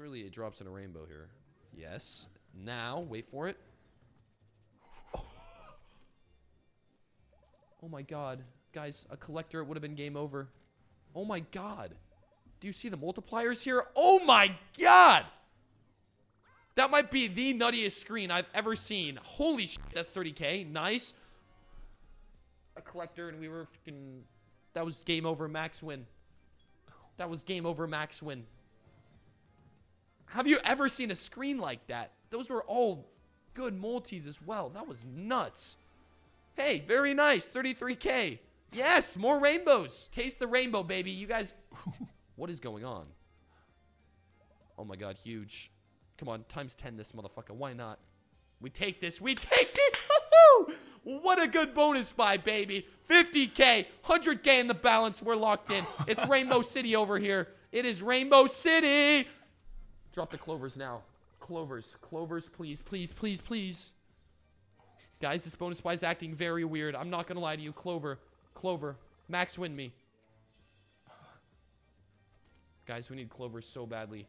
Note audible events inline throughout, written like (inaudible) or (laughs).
Surely it drops in a rainbow here. Yes. Now, wait for it. Oh my god. Guys, a collector, it would have been game over. Oh my god. Do you see the multipliers here? Oh my god! That might be the nuttiest screen I've ever seen. Holy shit, that's 30k. Nice. A collector, and we were freaking... That was game over, max win. That was game over, max win. Have you ever seen a screen like that? Those were all good multis as well. That was nuts. Hey, very nice. 33k. Yes, more rainbows. Taste the rainbow, baby. You guys... (laughs) what is going on? Oh my god, huge. Come on, times 10 this motherfucker. Why not? We take this. We take this. (laughs) What a good bonus buy, baby. 50k, 100k in the balance. We're locked in. It's Rainbow City over here. It is Rainbow City. Drop the clovers now. Clovers. Clovers, please, please, please, please. Guys, this bonus buy is acting very weird. I'm not going to lie to you. Clover. Clover. Max win me. Guys, we need Clover so badly.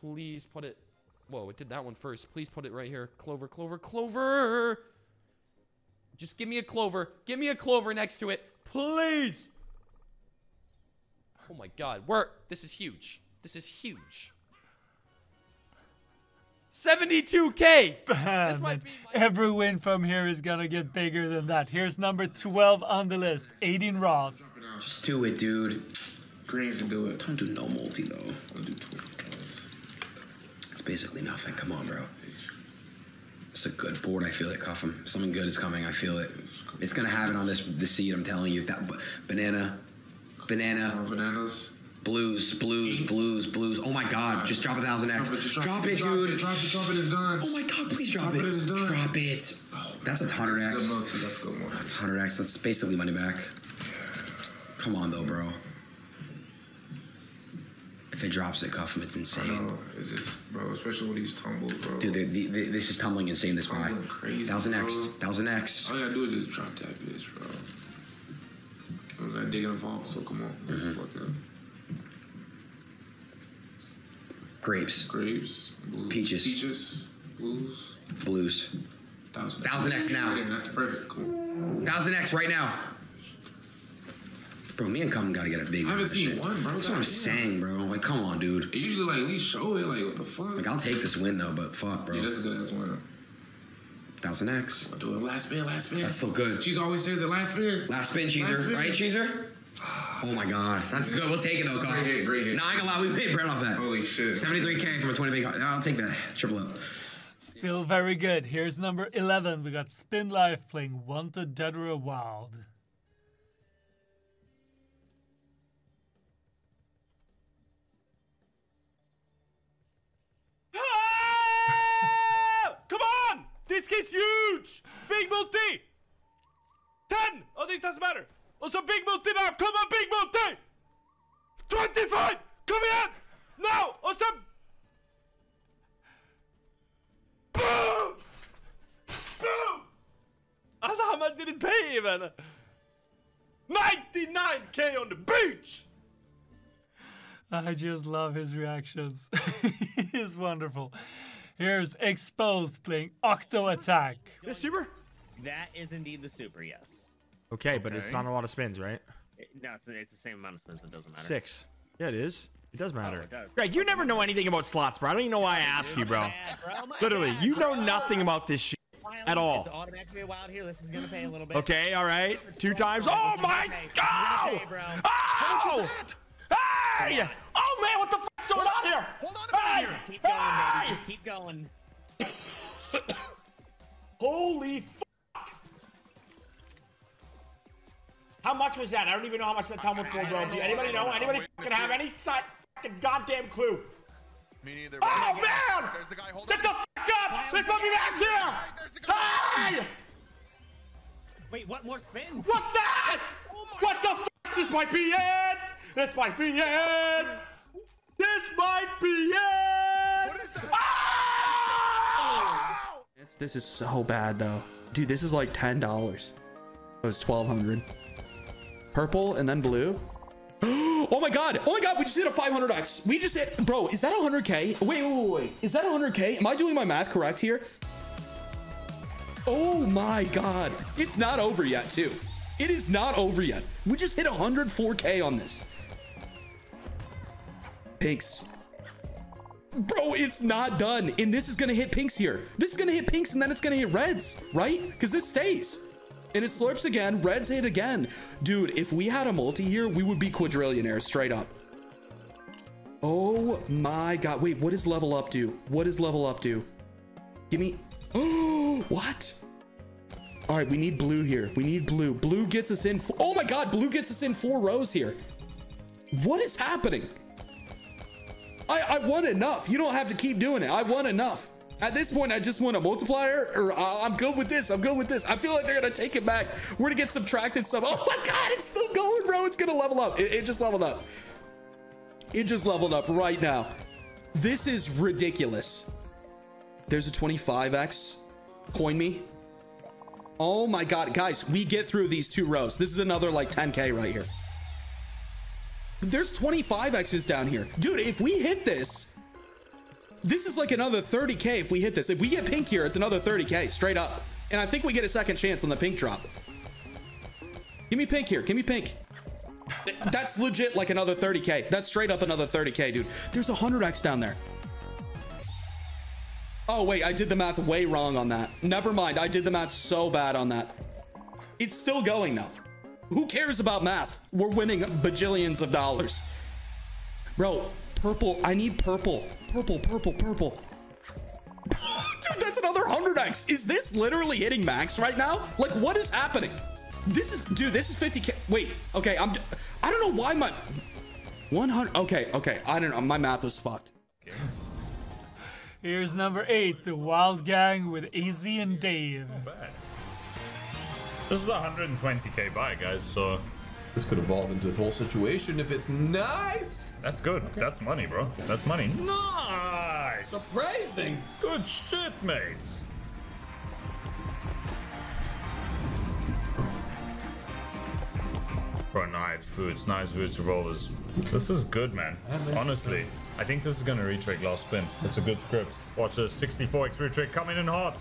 Please put it... Whoa, it did that one first. Please put it right here. Clover, Clover, Clover! Just give me a Clover. Give me a Clover next to it. Please! Oh my god. We're... This is huge. This is huge. 72k! (laughs) This might be my- Every win from here is gonna get bigger than that. Here's number 12 on the list, Adin Ross. Just do it, dude. Greens and do it. Don't do no multi though. I'll do 12 It's basically nothing. Come on, bro. It's a good board. I feel it, Cuffham. Something good is coming. I feel it. It's gonna happen on this the seed. I'm telling you. That b- banana, banana, oh, Bananas. Blues, blues, blues, blues. Oh my God! Just drop a thousand X. Drop it, Drop it, drop dude. It, drop it, drop it, it's done. Oh my God! Please drop, it. it, it's done. Drop it. That's a hundred X. a that's a good one. That's hundred X. That's basically money back. Come on though, bro. If it drops it, Cuffham, it's I insane. know. It's just, bro, especially with these tumbles, bro. Dude, this is tumbling insane. This buy. tumbling crazy, Thousand X. Thousand X. All you gotta do is just drop that bitch, bro. You gotta dig in the vault, so come on. Let's Mm-hmm. fucking Grapes. grapes, blues, Peaches. peaches, blues, Blues. thousand, Thousand X now. That's perfect. Cool. Thousand X right now. Bro, me and Cuffham gotta get a big. One. I haven't seen Shit. one, bro. That's what I'm saying, bro. Like, come on, dude. It usually like at least show it. Like what the fuck? Like, I'll take this win though, but fuck, bro. yeah, that's a good ass one. Thousand X. I'll do it last spin, last spin. That's still good. She's always says it last spin. Last spin, Last Cheeser. spin. Right, Cheeser? Oh my god. That's good. We'll take it though, Great Cuffham. hit, great hit. Nah, I ain't gonna lie. We paid bread off that. Holy shit. 73k from a 20 big. I'll take that. Triple up. Still very good. Here's number 11. We got SpinLife playing Wanted Dead or Wild. Ah! Come on! This is huge! Big multi! 10! Oh, this doesn't matter. Also big multi now! Come on, big multi! Eh? 25! Come igen! Now! Och så... Boom! Boom! Alltså, how much did it pay even? 99k on the beach! I just love his reactions. (laughs) He's wonderful. Here's Xposed playing Octo Attack. The super? That is indeed the super, yes. Okay, but it's not a lot of spins, right? It- no, it's, it's the same amount of spins. It doesn't matter. Six. Yeah, it is. It does oh, matter. it does. Greg, you never know anything about slots, bro. I don't even know why I ask you, bro. Oh my bro. Literally, you know nothing about this shit Finally, at all. It's automatically wild here. This is gonna pay a little bit. Okay, all right. Two times. Oh my god! Okay, bro. Oh! Hey! Oh man, what the fuck's going on here? Hold on a Hey! minute. Just keep going, Hey! baby. Just keep going. (coughs) Holy How much was that? I don't even know how much that time went for, bro. Do anybody know? Anybody fucking have any si- fucking goddamn clue? Me neither. Oh bro. man! There's the guy holding Get the fuck up! There's Bobby Max here! There's the guy. Hey! Wait, what more spins? What's that? What the fuck? This might be it! This might be it! This might be it! What is that? Ah! It's, this is so bad though. Dude, this is like $10. It was 1200 Purple and then blue. (gasps) Oh my god. Oh my god, we just hit a 500x. We just hit, bro, is that 100k? Wait, wait, wait, wait. Is that 100k? Am I doing my math correct here? Oh my god. It's not over yet, too. It is not over yet. We just hit 104k on this. Pinks. Bro, it's not done. And this is gonna hit pinks here. This is gonna hit pinks and then it's gonna hit reds, right? Because this stays. And it slurps again. Reds hit again. Dude, if we had a multi here, we would be quadrillionaires straight up. Oh my god. Wait, what does level up do? What does level up do? Give me. Oh, (gasps) what? All right, we need blue here. We need blue. Blue gets us in. Oh my god, blue gets us in four rows here. What is happening? I, I won enough. You don't have to keep doing it. I won enough. At this point, I just want a multiplier, or uh, I'm good with this. I'm good with this. I feel like they're gonna take it back. We're gonna get subtracted some. Oh my god, it's still going, bro. It's gonna level up. It, it just leveled up. It just leveled up right now. This is ridiculous. There's a 25x. Coin me. Oh my god, guys, we get through these two rows. This is another like 10k right here. There's 25 X's down here. Dude, if we hit this, this is like another 30k if we hit this. If we get pink here, it's another 30k straight up. And I think we get a second chance on the pink drop. Give me pink here. Give me pink. That's legit like another 30k. That's straight up another 30k, dude. There's a 100x down there. Oh, wait, I did the math way wrong on that. Never mind. I did the math so bad on that. It's still going now. Who cares about math? We're winning bajillions of dollars. Bro, purple. I need purple. Purple, purple, purple. (gasps) Dude, that's another 100x. Is this literally hitting max right now? Like, what is happening? This is, dude, this is 50k. Wait, okay, I'm, I don't know why my, 100, okay, okay, I don't know. My math was fucked. Here's number eight, the Wild Gang with AyeZee and Dave. This is a 120k buy, guys, so This could evolve into this whole situation if it's nice. That's good. That's money, bro. That's money. Nice! Surprising. Good shit, mates. Bro, knives, boots, knives, boots, revolvers. This is good, man. Honestly, I think this is gonna retrick last spin. It's a good script. Watch this 64x retrick coming in hot.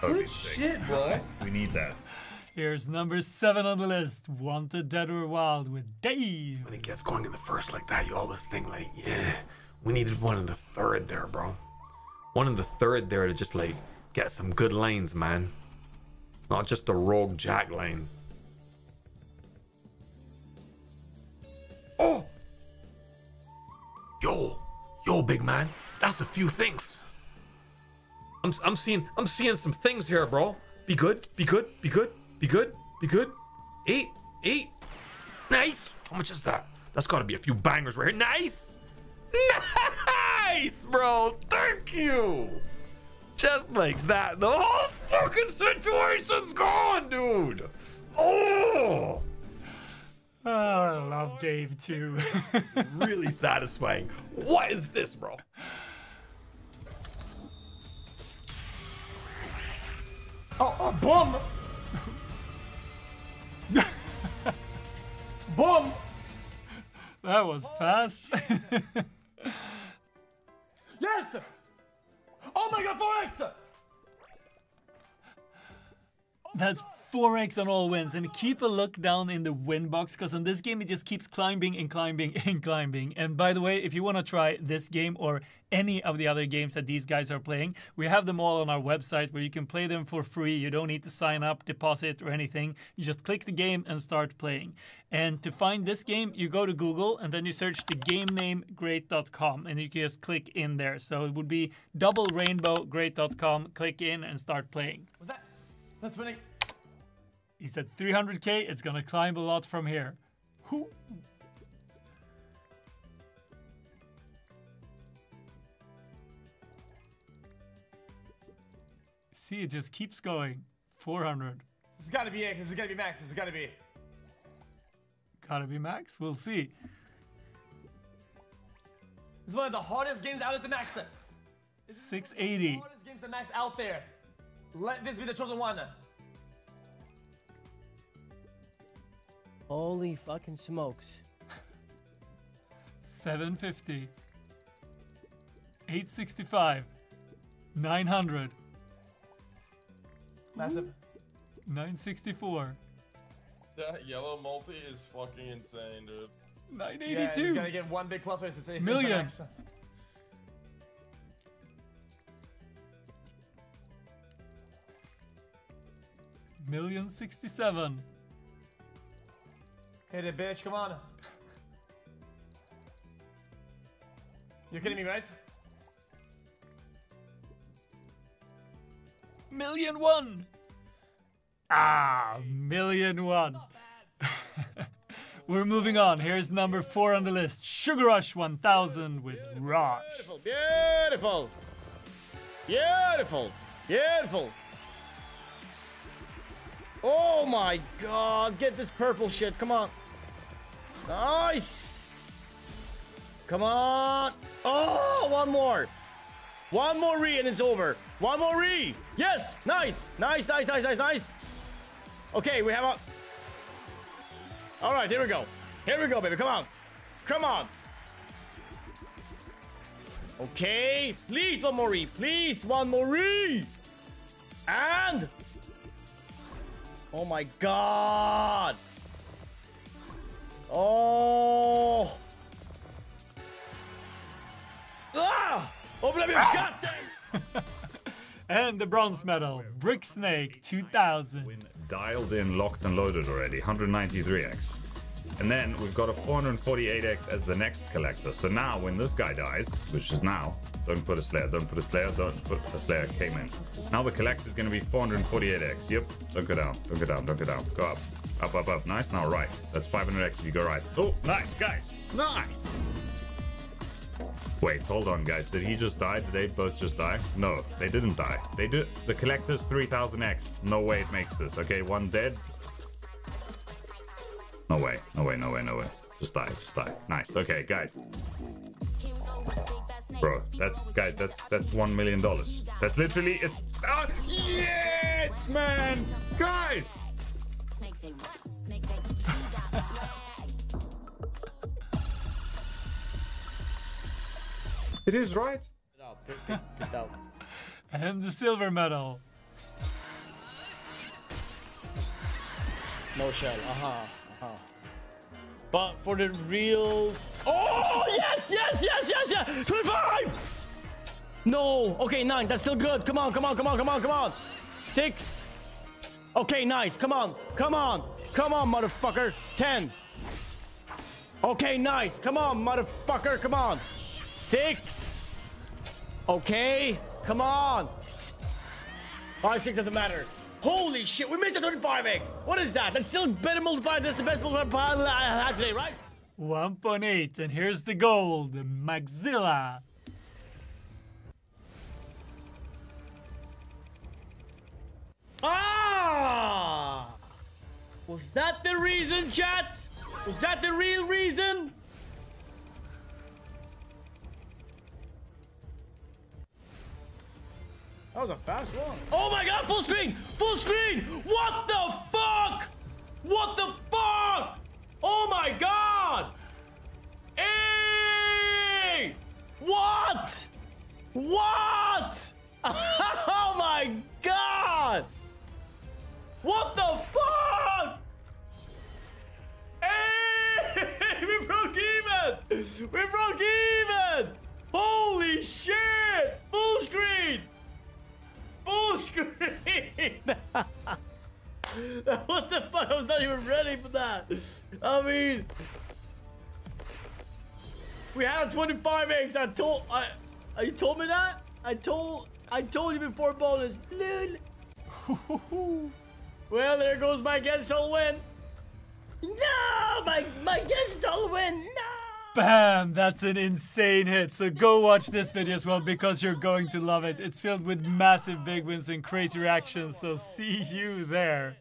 Holy Good shit, boy. We need that. Here's number seven on the list, Wanted Dead or Wild with Dave. when it gets going in the first like that, you always think like, yeah, we needed one in the third there, bro. One in the third there to just like get some good lanes, man. Not just a rogue jack lane. Oh, yo, yo, big man, that's a few things. I'm, I'm seeing, I'm seeing some things here, bro. Be good, be good, be good, be good, be good. Eight, eight, Nice. How much is that? That's got to be a few bangers right here. Nice. Nice, bro. Thank you. Just like that, the whole fucking situation's gone, dude. Oh, Oh, I love Dave too. (laughs) really satisfying. What is this, bro? Oh, oh, boom! Boom! that was fast. (laughs) Yes! Oh my god, 4x! That's 4x on all wins. And keep a look down in the win box because on this game it just keeps climbing and climbing (laughs) and climbing. And by the way, if you want to try this game or any of the other games that these guys are playing, we have them all on our website where you can play them for free. You don't need to sign up, deposit, or anything. You just click the game and start playing. And to find this game, you go to Google and then you search the game name great.com and you can just click in there. So it would be double rainbow great.com, click in and start playing. What's that? That's winning. He said 300k, it's gonna climb a lot from here. Who? See, it just keeps going. 400. This has gotta be it. This has gotta be max. This has gotta be. Gotta be max. We'll see. This is one of the hardest games out at the max. This is the 680. hardest games to max out there. Let this be the chosen one. Holy fucking smokes. 750. 865. 900. Massive. 964. That yellow multi is fucking insane, dude. Yeah, 982. he's gonna get one big plus race. It's, it's Million. It's an X. Million sixty-seven. Hit it, bitch. Come on. You're kidding me, right? Million one. Ah, million one. (laughs) We're moving on. Here's number four on the list. Sugar Rush 1000 with Rosh. Beautiful. Beautiful. Beautiful. Oh my god. Get this purple shit. Come on. Nice. Come on. Oh, one more. One more re and it's over. One more re. Yes. Nice. Nice, nice, nice, nice, nice. Okay, we have a... All right, here we go. Here we go, baby. Come on. Come on. Okay, please one more re. Please one more re. And oh my god. Oh. Ah! Open up your goddamn. And the bronze medal, Brick Snake 2000. dialed in, locked and loaded already, 193x. And then we've got a 448x as the next collector. So now when this guy dies, which is now, don't put a slayer, don't put a slayer, don't put a slayer came in. Now the collector is going to be 448x. Yep, don't go down, don't go down, don't go down, go up. Up, up, up. Nice, now right. That's 500x if you go right. Oh, nice, guys. Nice. Wait, hold on, guys. Did he just die? Did they both just die? No, they didn't die. They did. The collector's 3000x. No way it makes this. Okay, one dead. No way. No way. No way. No way. Just die. Just die. Nice. Okay, guys. Bro, that's guys. That's that's one million dollars. That's literally. It's. Ah, yes, man, guys. It is right. And the silver medal, No shell. Uh huh. Uh huh. But for the real. Oh yes, yes, yes, yes, yes. Twenty-five. No. Okay, nine. That's still good. Come on, come on, come on, come on, come on. Six. Okay, nice. Come on, come on, come on, motherfucker. Ten. Okay, nice. Come on, motherfucker. Come on. Six. Okay. Come on. Five, six doesn't matter. Holy shit, we missed a 25x. What is that? That's still better multiplied. That's the best multiplier I had today, right? 1.8. And here's the gold, Maxzilla. Ah! Was that the reason, chat? Was that the real reason? That was a fast one. Oh my god, full screen! Full screen! What the fuck? What the fuck? Oh my god! I mean, we had a 25 eggs. I told I, uh, you told me that. I told I told you before bonus. Lol. (laughs) well, there goes my guest all win. No, my my guest all win. No. Bam! That's an insane hit. So go watch this video as well because you're going to love it. It's filled with massive big wins and crazy reactions. So see you there.